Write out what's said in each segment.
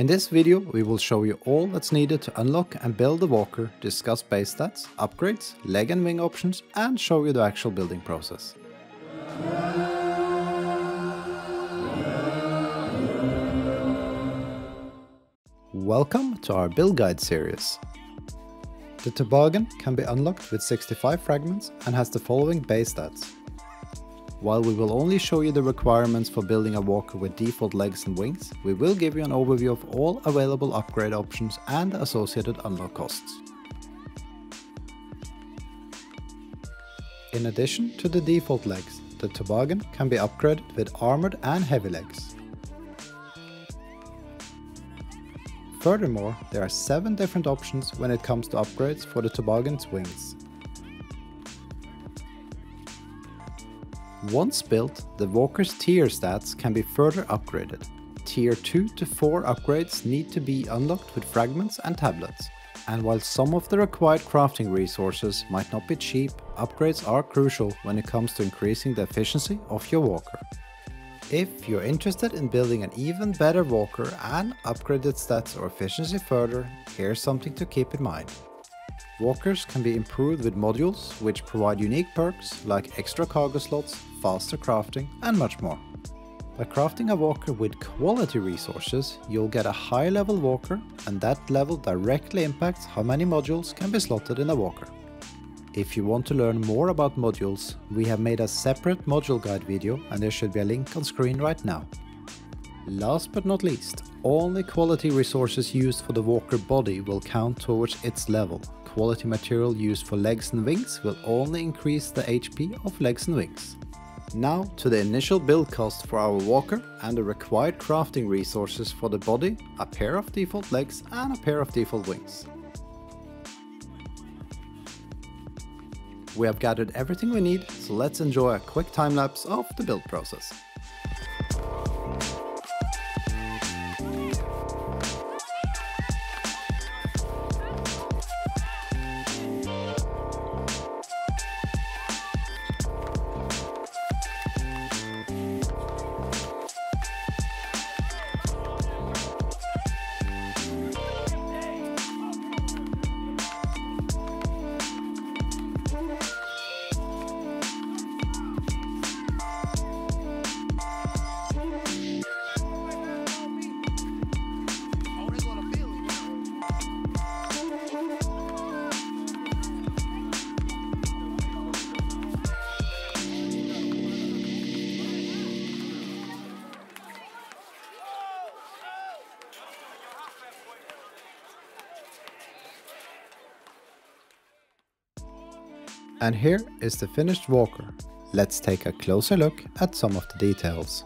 In this video we will show you all that's needed to unlock and build the walker, discuss base stats, upgrades, leg and wing options and show you the actual building process. Welcome to our build guide series. The toboggan can be unlocked with 65 fragments and has the following base stats. While we will only show you the requirements for building a walker with default legs and wings, we will give you an overview of all available upgrade options and associated unlock costs. In addition to the default legs, the toboggan can be upgraded with armored and heavy legs. Furthermore, there are 7 different options when it comes to upgrades for the toboggan's wings. Once built, the Walker's tier stats can be further upgraded. Tier 2 to 4 upgrades need to be unlocked with fragments and tablets. And while some of the required crafting resources might not be cheap, upgrades are crucial when it comes to increasing the efficiency of your walker. If you're interested in building an even better walker and upgraded stats or efficiency further, here's something to keep in mind. Walkers can be improved with modules which provide unique perks like extra cargo slots, faster crafting and much more. By crafting a walker with quality resources, you'll get a high level walker and that level directly impacts how many modules can be slotted in a walker. If you want to learn more about modules, we have made a separate module guide video and there should be a link on screen right now. Last but not least, only quality resources used for the walker body will count towards its level. Quality material used for legs and wings will only increase the HP of legs and wings. Now to the initial build cost for our walker and the required crafting resources for the body, a pair of default legs and a pair of default wings. We have gathered everything we need, so let's enjoy a quick time lapse of the build process. And here is the finished walker. Let's take a closer look at some of the details.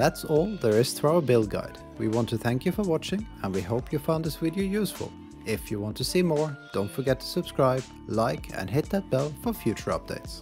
That's all there is to our build guide. We want to thank you for watching and we hope you found this video useful. If you want to see more, don't forget to subscribe, like and hit that bell for future updates.